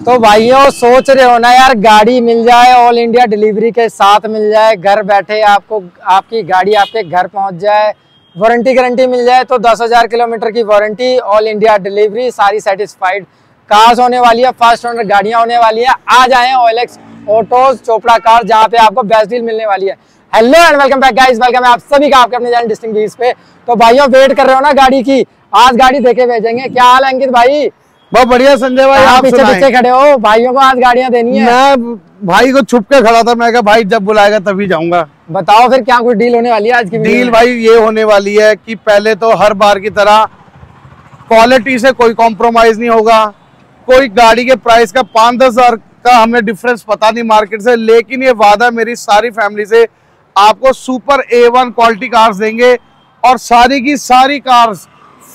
तो भाइयों, सोच रहे हो ना यार, गाड़ी मिल जाए ऑल इंडिया डिलीवरी के साथ मिल जाए, घर बैठे आपको, आपकी गाड़ी आपके घर पहुँच जाए वारंटी गारंटी मिल जाए तो दस हज़ार किलोमीटर की वारंटी ऑल इंडिया डिलीवरी सारी सेटिस्फाइड कार्स होने वाली है फ़र्स्ट ओनर गाड़ियाँ होने वाली है, आ जाए ओएलएक्स ऑटोज चोपड़ा कार जहाँ पे आपको बेस्ट डील मिलने वाली है। Hello and welcome back guys welcome है आप सभी का आपके अपने पे। तो भाइयों वेट कर रहे हो ना गाड़ी की, आज गाड़ी देखे भेजेंगे। क्या हाल अंकित भाई? बहुत बढ़िया संजय भाई आप पीछे पीछे खड़े हो भाइयों को आज गाड़ियाँ देनी है। मैं भाई को छुप के खड़ा था मैं कहा भाई जब बुलाएगा तभी जाऊँगा। बताओ फिर क्या कुछ डील होने वाली है आज की डील भाई ये होने वाली है कि पहले तो हर बार की तरह क्वालिटी से कोई कॉम्प्रोमाइज नहीं होगा। कोई गाड़ी के प्राइस का पाँच दस हज़ार का हमें डिफरेंस पता नहीं मार्केट से लेकिन ये वादा मेरी सारी फैमिली से आपको super A one quality cars देंगे और सारी की सारी कार्स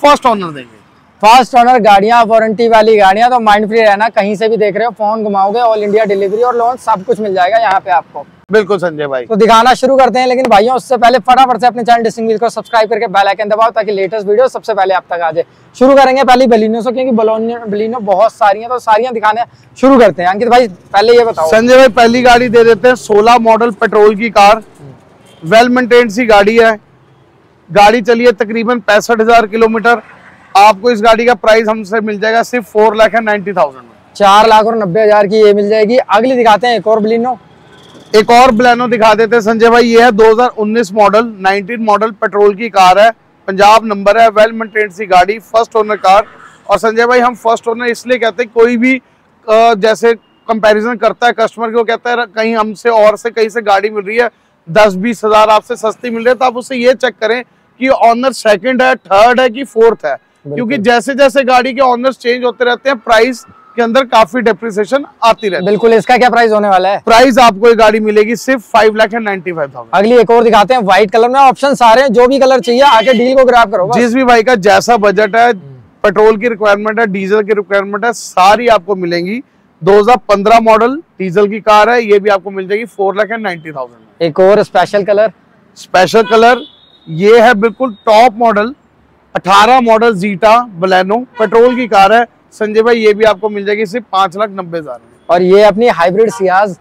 फ़र्स्ट ऑनर देंगे। फ़र्स्ट ऑनर गाड़ियाँ वारंटी वाली गाड़ियाँ तो माइंड फ्री रहना कहीं से भी देख रहे हो फ़ोन घुमाओगे ऑल इंडिया डिलीवरी और लोन सब कुछ मिल जाएगा यहाँ पे आपको। बिल्कुल संजय भाई। तो दिखाना शुरू करते हैं लेकिन भाइयों उससे पहले फटाफट से अपने चैनल डिस्टिंग को सब्सक्राइब करके बेल आइकन दबाओ ताकि लेटेस्ट वीडियो सबसे पहले आप तक आ जाए। शुरू करेंगे पहले बलिनो से क्योंकि बलिनो बहुत सारी हैं तो सारियाँ दिखाने शुरू करते हैं। अंकित भाई पहले ये बताओ। संजय भाई पहली गाड़ी दे देते हैं 16 मॉडल पेट्रोल की कार। वेल मेंटेन सी गाड़ी है। गाड़ी चली है तकरीबन पैंसठ हज़ार किलोमीटर। आपको इस गाड़ी का प्राइस हमसे मिल जाएगा सिर्फ़ four lakh and ninety thousand में। चार लाख और नब्बे हज़ार की ये मिल जाएगी। अगली दिखाते हैं एक और बलिनो एक और ब्लैनो दिखा देते हैं संजय भाई। ये है 2019 मॉडल 19 मॉडल पेट्रोल की कार है। पंजाब नंबर है वेल मेंटेन सी गाड़ी फ़र्स्ट ओनर कार और संजय भाई हम फ़र्स्ट ओनर इसलिए कहते हैं कोई भी जैसे कंपैरिजन करता है कस्टमर को कहता है कहीं हमसे और से कहीं से गाड़ी मिल रही है दस बीस हज़ार आपसे सस्ती मिल रही है तो आप उससे ये चेक करें कि ऑनर सेकंड है थर्ड है कि फोर्थ है। क्योंकि जैसे जैसे गाड़ी के ऑनर्स चेंज होते रहते हैं प्राइस के अंदर काफ़ी डेप्रिसिएशन आती रहती है। बिल्कुल इसका क्या प्राइस होने वाला है? प्राइस आपको ये गाड़ी मिलेगी सिर्फ़ five lakh and ninety five thousand अगली एक और दिखाते हैं व्हाइट कलर में ऑप्शन सारे हैं जो भी कलर चाहिए आके डील को ग्रैब करो जिस भी भाई का जैसा बजट है पेट्रोल की रिक्वायरमेंट है डीजल की रिक्वायरमेंट है सारी आपको मिलेंगी। 2015 मॉडल डीजल की कार है ये भी आपको मिल जाएगी four lakh and ninety thousand एक और स्पेशल कलर स्पेशल कलर ये है बिल्कुल top model 18 model Zeta Baleno petrol की कार है। संजय भाई ये भी आपको मिल जाएगी सिर्फ़ पाँच लाख नब्बे हज़ार और ये अपनी हाइब्रिड सियाज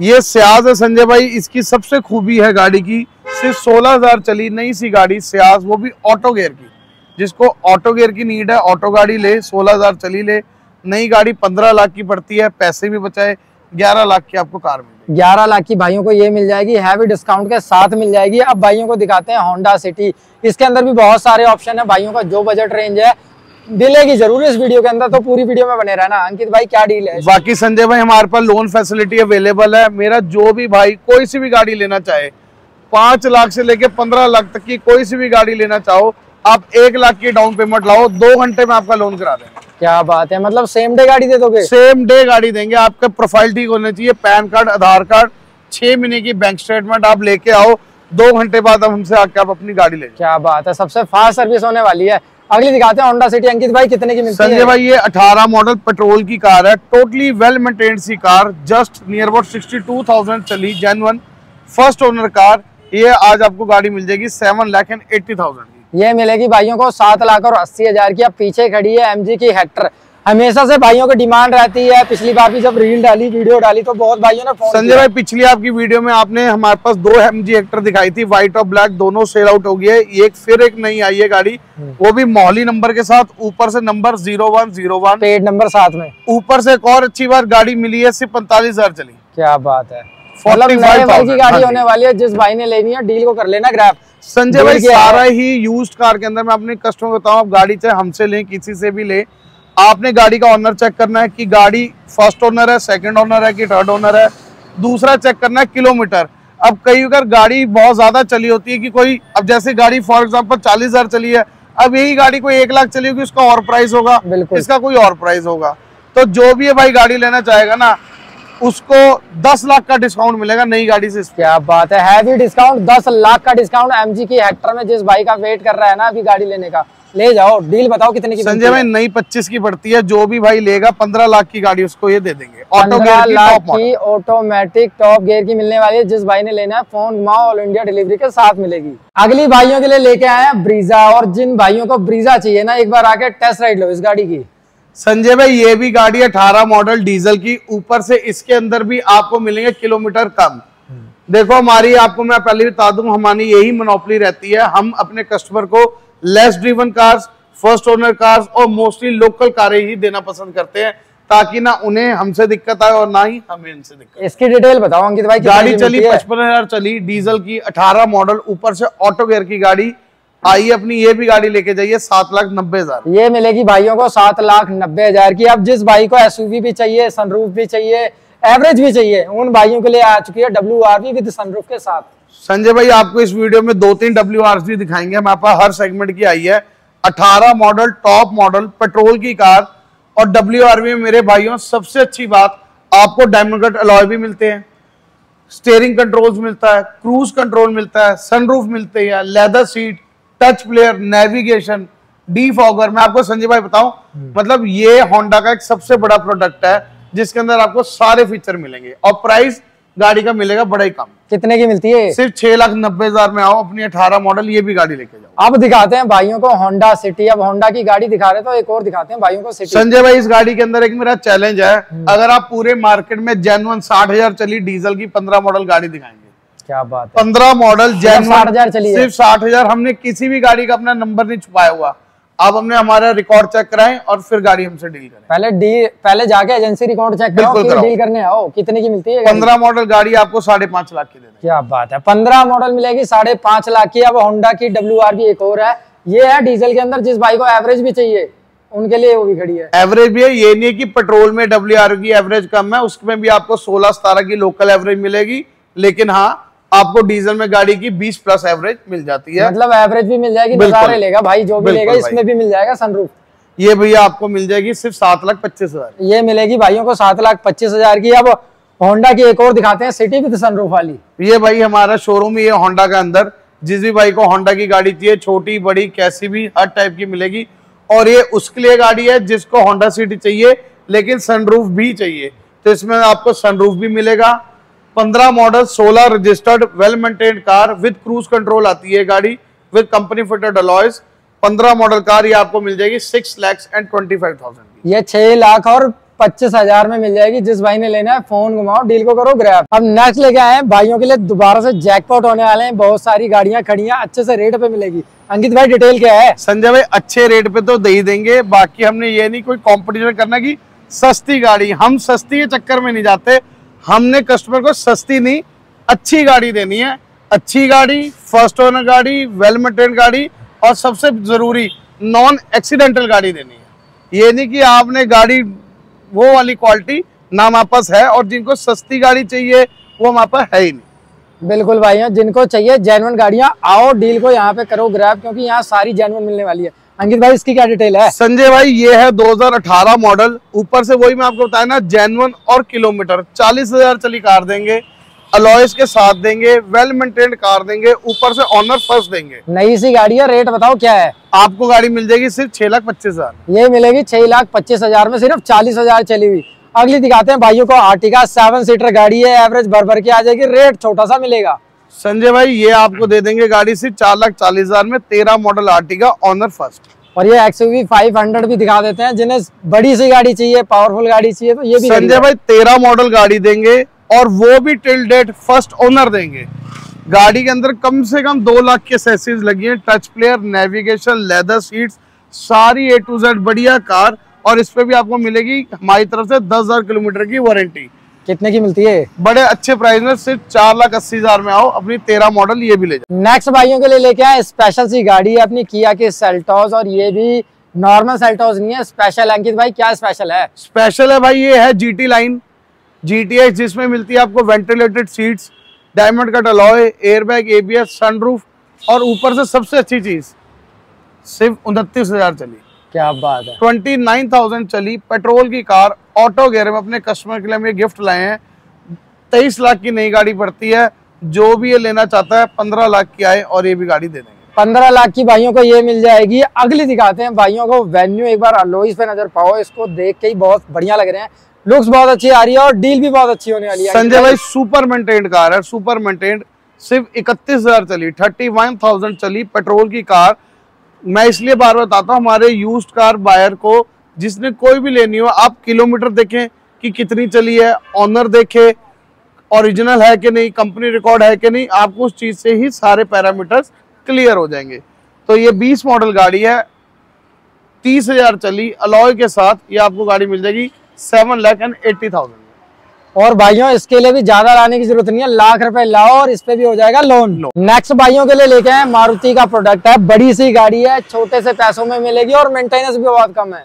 ये सियाज है संजय भाई इसकी सबसे खूबी है गाड़ी की। सिर्फ़ सोलह हज़ार चली नई सी गाड़ी सियाज वो भी ऑटो गेयर की। जिसको ऑटो गेयर की नीड है ऑटो गाड़ी ले सोलह हज़ार चली ले। नई गाड़ी पंद्रह लाख की पड़ती है पैसे भी बचाए। ग्यारह लाख की आपको कार मिलेगी ग्यारह लाख की भाइयों को ये मिल जाएगी हैवी डिस्काउंट के साथ मिल जाएगी। अब भाइयों को दिखाते हैं होंडा सिटी इसके अंदर भी बहुत सारे ऑप्शन है भाइयों का जो बजट रेंज है। मिलेगी ज़रूर इस वीडियो के अंदर तो पूरी वीडियो में बने रहना। अंकित भाई क्या डील है? बाकी संजय भाई हमारे पास लोन फैसिलिटी अवेलेबल है। मेरा जो भी भाई कोई सी भी गाड़ी लेना चाहे पाँच लाख से लेके पंद्रह लाख तक की कोई सी भी गाड़ी लेना चाहो आप एक लाख की डाउन पेमेंट लाओ दो घंटे में आपका लोन करा देंगे। क्या बात है मतलब सेम डे गाड़ी दे दोगे? सेम डे गाड़ी देंगे आपका प्रोफ़ाइल ठीक होना चाहिए पैन कार्ड आधार कार्ड छह महीने की बैंक स्टेटमेंट आप लेके आओ दो घंटे बाद हम हमसे आके आप अपनी गाड़ी ले क्या बात है सबसे फास्ट सर्विस होने वाली है। अगली दिखाते हैं होंडा सिटी अंकित भाई कितने की मिलती संजय है भाई ये 18 मॉडल पेट्रोल की कार है टोटली वेल मेंटेन्ड सी कार जस्ट नियर अबाउट 62,000 चली जेनवन फ़र्स्ट ओनर कार ये आज आपको गाड़ी मिल जाएगी seven lakh and eighty thousand ये मिलेगी भाइयों को सात लाख और अस्सी हज़ार की। अब पीछे खड़ी है एमजी की हेक्टर हमेशा से भाइयों की डिमांड रहती है। पिछली बार भी जब रील डाली वीडियो डाली तो बहुत भाइयों ने फ़ोन संजय भाई पिछली आपकी वीडियो में आपने हमारे पास दो एम जी हेक्टर दिखाई थी। व्हाइट और ब्लैक दोनों सेल आउट हो गई है। एक फिर एक नई आई है गाड़ी। वो भी मोहली नंबर के साथ ऊपर से number zero one zero one paid number साथ में। ऊपर से एक और अच्छी बार गाड़ी मिली है सिर्फ़ पैंतालीस हज़ार चली। क्या बात है। मतलब नए भाई की गाड़ी हाँ होने वाली है जिस भाई ने लेनी है डील को कर लेना ग्रैब संजय भाई है? सारा ही यूज्ड कार के अंदर मैं अपने कस्टमर बताऊँ आप गाड़ी चाहे हमसे लें किसी से भी ले आपने गाड़ी का ऑनर चेक करना है कि गाड़ी फ़र्स्ट ओनर है सेकंड ओनर है कि थर्ड ओनर है दूसरा चेक करना है किलोमीटर। अब कई अगर गाड़ी बहुत ज़्यादा चली होती है कि कोई अब जैसे गाड़ी फॉर एग्ज़ाम्पल चालीस हज़ार चली है अब यही गाड़ी कोई एक लाख चली होगी उसका और प्राइस होगा इसका कोई और प्राइस होगा। तो जो भी ये भाई गाड़ी लेना चाहेगा ना उसको दस लाख का डिस्काउंट मिलेगा नई गाड़ी से क्या बात है हैवी डिस्काउंट दस लाख का डिस्काउंट एमजी की हेक्टर में जिस भाई का वेट कर रहा है ना अभी गाड़ी लेने का। ले जाओ डील बताओ कितने की संजय भाई नई पच्चीस की पड़ती है जो भी भाई लेगा पंद्रह लाख की गाड़ी उसको ये दे देंगे। ऑटो लाख की ऑटोमेटिक टॉप गियर की मिलने वाली है जिस भाई ने लेना है फ़ोन घुमाओ ऑल इंडिया डिलीवरी के साथ मिलेगी। अगली भाइयों के लिए लेके आए हैं ब्रीजा और जिन भाइयों को ब्रीजा चाहिए ना एक बार आके टेस्ट राइड लो इस गाड़ी की। संजय भाई ये भी गाड़ी 18 मॉडल डीजल की ऊपर से इसके अंदर भी आपको मिलेंगे किलोमीटर कम। देखो हमारी आपको मैं पहले बता दूँ हमारी यही मोनोपली रहती है। हम अपने कस्टमर को less driven cars first owner cars और मोस्टली लोकल कारें ही देना पसंद करते हैं ताकि ना उन्हें हमसे दिक्कत आए और ना ही हमें इनसे दिक्कत इसकी डिटेल बताओ अंकित भाई गाड़ी चली? पचपन हज़ार चली डीजल की 18 मॉडल ऊपर से ऑटो गेयर की गाड़ी आइए अपनी ये भी गाड़ी लेके जाइए सात लाख नब्बे हज़ार। ये मिलेगी भाइयों को सात लाख नब्बे हज़ार की। अब जिस भाई को एसयूवी भी चाहिए सनरूफ भी चाहिए एवरेज भी चाहिए उन भाइयों के लिए आ चुकी है W R V with sunroof के साथ। संजय भाई आपको इस वीडियो में दो तीन डब्ल्यू आर भी दिखाएँगे। हमारे पास हर सेगमेंट की आई है। 18 मॉडल टॉप मॉडल पेट्रोल की कार और डब्ल्यू में मेरे भाइयों सबसे अच्छी बात आपको डायमंड कट अलॉय भी मिलते हैं। स्टेयरिंग कंट्रोल्स मिलता है क्रूज कंट्रोल मिलता है सनरूफ मिलते हैं leather seat touch player navigation defogger मैं आपको संजय भाई बताऊँ मतलब ये होंडा का एक सबसे बड़ा प्रोडक्ट है जिसके अंदर आपको सारे फीचर मिलेंगे और प्राइस गाड़ी का मिलेगा बड़ा ही कम। कितने की मिलती है सिर्फ़ छह लाख नब्बे हज़ार में आओ अपनी अठारह मॉडल ये भी गाड़ी लेके जाओ। अब दिखाते हैं भाइयों को होंडा सिटी अब होंडा की गाड़ी दिखा रहे तो एक और दिखाते हैं भाइयों को सिटी संजय भाई इस गाड़ी के अंदर एक मेरा चैलेंज है अगर आप पूरे मार्केट में जेनवन साठ हज़ार चली डीजल की पंद्रह मॉडल गाड़ी दिखाएँगे। क्या बात है। पंद्रह मॉडल जेनवन 60,000 चली सिर्फ़ साठ हज़ार हमने किसी भी गाड़ी का अपना नंबर नहीं छुपाया हुआ। अब हमने हमारा रिकॉर्ड चेक कराएँ और फिर गाड़ी हमसे डील करें। पहले डी पहले जाके एजेंसी रिकॉर्ड चेक करो फिर डील करने आओ कितने की मिलती है पंद्रह मॉडल गाड़ी आपको साढ़े पाँच लाख की दे क्या बात है। पंद्रह मॉडल मिलेगी साढ़े पाँच लाख की। अब होंडा की डब्ल्यू आर भी एक और है। ये है डीजल के अंदर जिस भाई को एवरेज भी चाहिए उनके लिए वो भी खड़ी है। एवरेज भी है ये नहीं कि पेट्रोल में डब्ल्यू आर की एवरेज कम है उसमें भी आपको 16 17 की लोकल एवरेज मिलेगी। लेकिन हाँ आपको डीजल में गाड़ी की 20 प्लस एवरेज मिल जाती है। मतलब एवरेज भी मिल जाएगी। नजारे लेगा भाई जो भी लेगा इसमें भी मिल जाएगा सनरूफ ये भैया आपको मिल जाएगी सिर्फ़ सात लाख पच्चीस हज़ार। ये मिलेगी भाइयों को सात लाख पच्चीस हज़ार की। अब होंडा की एक और दिखाते हैं सिटी विद सनरूफ वाली। ये भाई हमारा शोरूम ही है होंडा का अंदर। जिस भी भाई को होंडा की गाड़ी चाहिए छोटी बड़ी कैसी भी हर टाइप की मिलेगी। और ये उसके लिए गाड़ी है जिसको होंडा सिटी चाहिए लेकिन सनरूफ भी चाहिए। तो इसमें आपको सनरूफ भी मिलेगा। पंद्रह मॉडल सोलह registered well maintained car with cruise control आती है गाड़ी विद कंपनी फिटेड अलॉयज पंद्रह मॉडल कार ये आपको मिल जाएगी six lakhs and twenty five thousand ये छह लाख और पच्चीस हज़ार में मिल जाएगी। जिस भाई ने लेना है फ़ोन घुमाओ डील को करो ग्रैब अब नेक्स्ट लेके आए हैं भाइयों के लिए दोबारा से जैकपॉट होने वाले हैं। बहुत सारी गाड़ियाँ खड़ी हैं अच्छे से रेट पे मिलेगी। अंकित भाई डिटेल क्या है? संजय भाई अच्छे रेट पे तो दे ही देंगे। बाकी हमने ये नहीं कोई कॉम्पिटिशन करना की सस्ती गाड़ी हम सस्ती के चक्कर में नहीं जाते। हमने कस्टमर को सस्ती नहीं, अच्छी गाड़ी देनी है। अच्छी गाड़ी फ़र्स्ट ओनर गाड़ी वेल मेंटेन गाड़ी और सबसे ज़रूरी नॉन एक्सीडेंटल गाड़ी देनी है। ये नहीं कि आपने गाड़ी, वो वाली क्वालिटी ना हमारे पास है और जिनको सस्ती गाड़ी चाहिए, वो हमारे पास है ही नहीं। बिल्कुल भाइयों, जिनको चाहिए जेनवन गाड़ियाँ, आओ डील को यहाँ पे करो ग्रैब क्योंकि यहाँ सारी जेनवन मिलने वाली है। अंकित भाई इसकी क्या डिटेल है? संजय भाई ये है 2018 मॉडल ऊपर से वही मैं आपको बताया ना जेनवन और किलोमीटर चालीस हज़ार चली कार देंगे अलॉयस के साथ देंगे वेल मेंटेन्ड कार देंगे ऊपर से ऑनर फ़र्स्ट देंगे। नई सी गाड़ी है रेट बताओ क्या है? आपको गाड़ी मिल जाएगी सिर्फ़ छह लाख पच्चीस हज़ार। ये मिलेगी छह लाख पच्चीस हज़ार में सिर्फ़ चालीस हज़ार चली हुई। अगली दिखाते हैं भाइयों को आर्टिका सेवन सीटर गाड़ी है एवरेज भर भर के आ जाएगी रेट छोटा सा मिलेगा। संजय भाई ये आपको दे देंगे गाड़ी सिर्फ़ चार लाख चालीस हज़ार में तेरह मॉडल आर्टिका ऑनर फ़र्स्ट और ये एक्सयूवी 500 भी दिखा देते हैं जिन्हें बड़ी सी गाड़ी चाहिए पावरफुल गाड़ी चाहिए तो ये भी संजय भाई तेरह मॉडल गाड़ी देंगे और वो भी टिल डेट फ़र्स्ट ओनर देंगे। गाड़ी के अंदर कम से कम दो लाख के सेसीज लगी हैं touch player navigation leather seats सारी ए टू जेड बढ़िया कार और इस पे भी आपको मिलेगी हमारी तरफ़ से दस हज़ार किलोमीटर की वारंटी कितने की मिलती है? बड़े अच्छे प्राइस में सिर्फ़ चार लाख अस्सी हज़ार में आओ अपनी तेरह मॉडल ये भी ले जाओ। नेक्स्ट भाइयों के लिए लेके आए स्पेशल सी गाड़ी है अपनी किया की सेल्टोस और ये भी नॉर्मल सेल्टोस नहीं है स्पेशल अंकित भाई क्या स्पेशल है? स्पेशल है भाई ये है जीटी लाइन जीटीएक्स जिसमें मिलती है आपको ventilated seats diamond cut alloy airbag ABS sunroof और ऊपर से सबसे अच्छी चीज़ सिर्फ़ उनतीस हज़ार चली। क्या बात है। ट्वेंटी नाइन थाउज़ेंड चली पेट्रोल की कार ऑटो गेयर में अपने कस्टमर के लिए हम ये गिफ्ट लाए हैं। तेईस लाख की नई गाड़ी पड़ती है जो भी ये लेना चाहता है पंद्रह लाख की आए और ये भी गाड़ी दे देंगे। पंद्रह लाख की भाइयों को ये मिल जाएगी। अगली दिखाते हैं भाइयों को वेन्यू एक बार अलोइस पे नज़र पाओ इसको देख के ही बहुत बढ़िया लग रहे हैं। लुक्स बहुत अच्छी आ रही है और डील भी बहुत अच्छी होने वाली है। संजय भाई सुपर मेंटेन्ड कार है सुपर मेंटेन्ड सिर्फ़ इकतीस हज़ार चली थर्टी वन थाउज़ेंड चली पेट्रोल की कार। मैं इसलिए बार बार बताता हूँ, हमारे यूज्ड कार बायर को जिसने कोई भी लेनी हो, आप किलोमीटर देखें कि कितनी चली है ऑनर देखे ओरिजिनल है कि नहीं कंपनी रिकॉर्ड है कि नहीं, आपको उस चीज़ से ही सारे पैरामीटर्स क्लियर हो जाएँगे। तो ये 20 मॉडल गाड़ी है, तीस हज़ार चली अलॉय के साथ ये आपको गाड़ी मिल जाएगी seven lakh and eighty thousand और भाइयों इसके लिए भी ज़्यादा लाने की ज़रूरत नहीं है। लाख रुपए लाओ और इस पे भी हो जाएगा लोन लो नेक्स्ट भाइयों के लिए लेके आए मारुति का प्रोडक्ट है। बड़ी सी गाड़ी है छोटे से पैसों में मिलेगी और मेंटेनेंस भी बहुत कम है।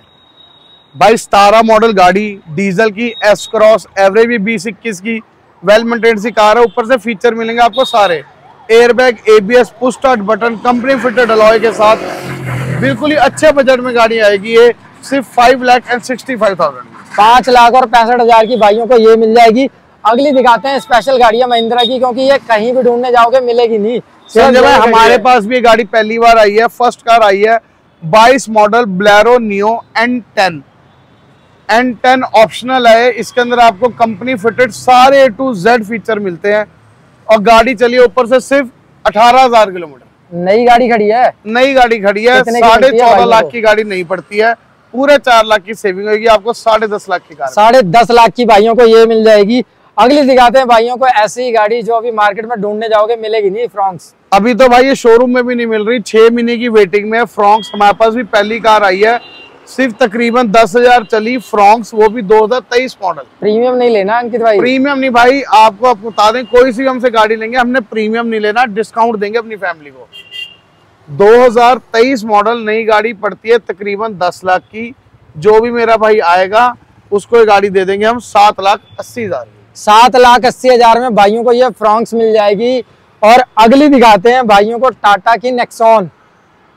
भाई सतारह मॉडल गाड़ी डीजल की एस क्रॉस एवरेज भी बीस इक्कीस की वेल मेंटेन सी कार है। ऊपर से फीचर मिलेंगे आपको सारे। Airbag ABS push start button company fitted alloy के साथ। बिल्कुल ही अच्छे बजट में गाड़ी आएगी ये। सिर्फ़ five lakh and sixty five thousand पाँच लाख और पैंसठ हज़ार की भाइयों को ये मिल जाएगी। अगली दिखाते हैं स्पेशल गाड़ियाँ महिंद्रा की क्योंकि ये कहीं भी ढूँढने जाओगे मिलेगी नहीं। संजय भाई हमारे पास भी गाड़ी पहली बार आई है फ़र्स्ट कार आई है 22 model Bolero Neo N ten N ten optional है इसके अंदर आपको कंपनी फिटेड सारे ए टू जेड फीचर मिलते हैं। और गाड़ी चली ऊपर से सिर्फ़ अठारह हज़ार किलोमीटर। नई गाड़ी खड़ी है। नई गाड़ी खड़ी है साढ़े चौदह लाख की गाड़ी नहीं पड़ती है। पूरे चार लाख की सेविंग होगी आपको साढ़े दस लाख की कार साढ़े दस लाख की भाइयों को ये मिल जाएगी। अगली दिखाते हैं भाइयों को ऐसी गाड़ी जो अभी मार्केट में ढूँढने जाओगे मिलेगी नहीं फ्रॉन्क्स अभी तो भाई ये शोरूम में भी नहीं मिल रही। छह महीने की वेटिंग में फ्रॉन्क्स हमारे पास भी पहली कार आई है। सिर्फ़ तकरीबन दस हज़ार चली फ्रॉन्क्स वो भी दो हज़ार तेईस मॉडल प्रीमियम नहीं लेना अंकित भाई। प्रीमियम नहीं भाई आपको आप बता दें कोई सी हमसे गाड़ी लेंगे। हमने प्रीमियम नहीं लेना डिस्काउंट देंगे अपनी फैमिली को। 2023 मॉडल नई गाड़ी पड़ती है तकरीबन 10 लाख की। जो भी मेरा भाई आएगा उसको ये गाड़ी दे देंगे हम सात लाख अस्सी हज़ार सात लाख अस्सी हज़ार में भाइयों को ये फ्रॉन्क्स मिल जाएगी। और अगली दिखाते हैं भाइयों को टाटा की नेक्सॉन।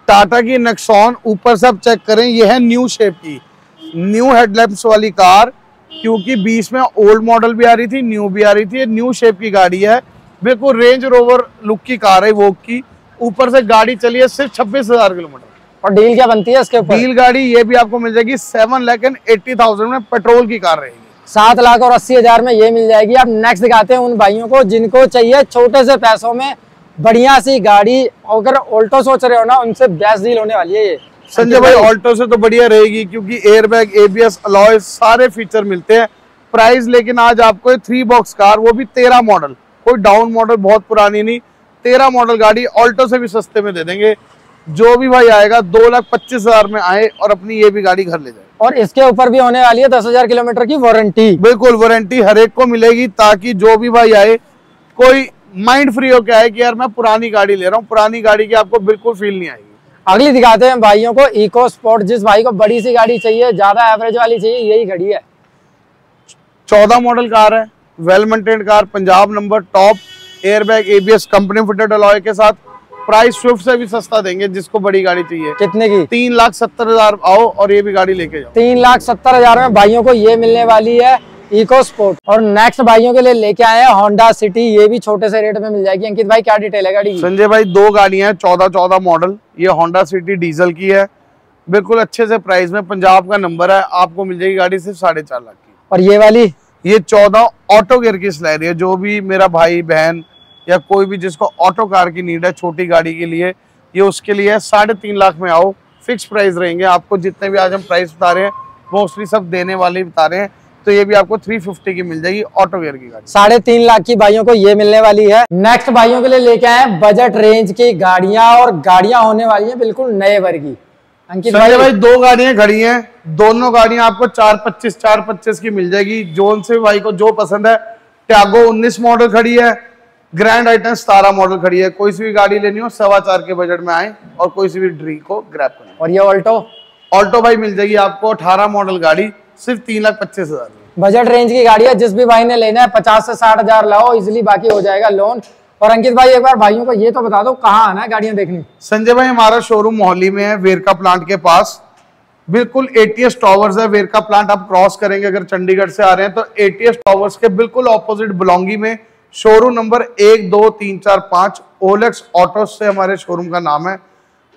टाटा की नेक्सॉन ऊपर से आप चेक करें यह है न्यू शेप की। न्यू हेडलैम्प्स वाली कार क्योंकि बीच में ओल्ड मॉडल भी आ रही थी न्यू भी आ रही थी। ये न्यू शेप की गाड़ी है। बिल्कुल रेंज रोवर लुक की कार है वो की। ऊपर से गाड़ी चली है सिर्फ़ छब्बीस हज़ार किलोमीटर। और डील क्या बनती है इसके ऊपर? डील गाड़ी ये भी आपको मिल जाएगी seven lakh and eighty thousand में पेट्रोल की कार रहेगी। सात लाख और अस्सी हज़ार में ये मिल जाएगी। आप नेक्स्ट दिखाते हैं उन भाइयों को जिनको चाहिए छोटे से पैसों में बढ़िया सी गाड़ी। अगर ऑल्टो सोच रहे हो ना उनसे बेस्ट डील होने वाली है ये। संजय भाई ऑल्टो से तो बढ़िया रहेगी क्योंकि एयरबैग एबीएस अलॉय सारे फीचर मिलते हैं। प्राइस लेकिन आज आपको थ्री बॉक्स कार वो भी तेरह मॉडल कोई डाउन मॉडल बहुत पुरानी नहीं। तेरह मॉडल गाड़ी ऑल्टो से भी सस्ते में दे देंगे। जो भी भाई आएगा दो लाख पच्चीस हज़ार में आए और अपनी ये भी गाड़ी घर ले जाए। और इसके ऊपर भी होने वाली है दस हज़ार किलोमीटर की वारंटी बिल्कुल वारंटी हर एक को मिलेगी ताकि जो भी भाई आए कोई माइंड फ्री होकर आए कि यार मैं पुरानी गाड़ी ले रहा हूँ पुरानी गाड़ी की आपको बिल्कुल फील नहीं आएगी। अगली दिखाते हैं भाइयों को इको स्पोर्ट जिस भाई को बड़ी सी गाड़ी चाहिए ज़्यादा एवरेज वाली चाहिए यही गाड़ी है। चौदह मॉडल कार है well maintain car Punjab number top airbag ABS company fitted alloy के साथ प्राइस स्विफ्ट से भी सस्ता देंगे जिसको बड़ी गाड़ी चाहिए। कितने की? तीन लाख सत्तर हज़ार आओ और ये भी गाड़ी लेके जाओ। तीन लाख सत्तर हज़ार में भाइयों को ये मिलने वाली है इको स्पोर्ट और नेक्स्ट भाइयों के लिए लेके आए हैं होंडा सिटी ये भी छोटे से रेट में मिल जाएगी। अंकित भाई क्या डिटेल है गाड़ी संजय भाई दो गाड़ियाँ हैं चौदह चौदह मॉडल ये होंडा सिटी डीजल की है। बिल्कुल अच्छे से प्राइस में पंजाब का नंबर है। आपको मिल जाएगी गाड़ी सिर्फ़ साढ़े चार लाख की। और ये वाली? ये चौदह ऑटो गियर की स्लैरी है। जो भी मेरा भाई बहन या कोई भी जिसको ऑटो कार की नीड है छोटी गाड़ी के लिए ये उसके लिए है। साढ़े तीन लाख में आओ। फिक्स प्राइस रहेंगे। आपको जितने भी आज हम प्राइस बता रहे हैं मोस्टली सब देने वाले बता रहे हैं। तो ये भी आपको 350 की मिल जाएगी ऑटो वेयर की गाड़ी। साढ़े तीन लाख की भाइयों को ये मिलने वाली है। नेक्स्ट भाइयों के लिए लेके आए बजट रेंज की गाड़ियाँ और गाड़ियाँ होने वाली हैं बिल्कुल नए वर्गी अंकित भाई। भाई दो गाड़ियाँ खड़ी हैं। दोनों गाड़ियाँ आपको चार पच्चीस चार पच्चीस की मिल जाएगी। जोन से भाई को जो पसंद है ट्यागो उन्नीस मॉडल खड़ी है। ग्रैंड आइटम सतारा मॉडल खड़ी है। कोई सी भी गाड़ी लेनी हो सवा चार के बजट में आए और कोई सी भी ड्री को ग्रैप करें। और ये ऑल्टो ऑल्टो भाई मिल जाएगी आपको अठारह मॉडल गाड़ी सिर्फ़ तीन लाख पच्चीस हज़ार। बजट रेंज की गाड़ी है जिस भी भाई ने लेना है पचास से साठ हज़ार लाओ इजिली बाकी हो जाएगा लोन और अंकित भाई एक बार भाइयों को ये तो बता दो कहाँ आना है गाड़ियाँ देखनी? संजय भाई हमारा शोरूम मोहाली में है वेरका प्लांट के पास। बिल्कुल एटीएस टॉवर्स है वेरका प्लांट आप क्रॉस करेंगे अगर चंडीगढ़ से आ रहे हैं तो एटीएस टॉवर्स के बिल्कुल ऑपोजिट बिलोंगी में शोरूम नंबर एक, दो, तीन, चार, पाँच, ओलेक्स ऑटो से हमारे शोरूम का नाम है।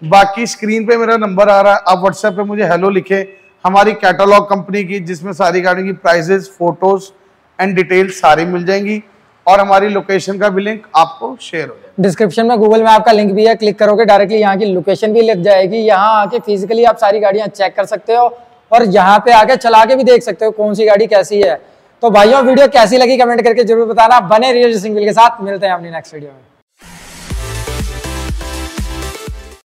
बाकी स्क्रीन पे मेरा नंबर आ रहा है, आप व्हाट्सएप पे मुझे हेलो लिखे। हमारी कैटलॉग कंपनी की, जिसमें सारी गाड़ी की प्राइजेस फ़ोटोज़ एंड डिटेल्स सारी मिल जाएँगी और हमारी लोकेशन का भी लिंक आपको शेयर हो जाएगा। डिस्क्रिप्शन में गूगल मैप का लिंक भी है क्लिक करोगे डायरेक्टली यहाँ की लोकेशन भी लग जाएगी। यहाँ आके फिजिकली आप सारी गाड़ियाँ चेक कर सकते हो और यहाँ पे आके चला के भी देख सकते हो कौन सी गाड़ी कैसी है। तो भाइयों, वीडियो कैसी लगी कमेंट करके ज़रूर बताना। बने रियल सिंगल के साथ। मिलते हैं अपनी नेक्स्ट वीडियो में।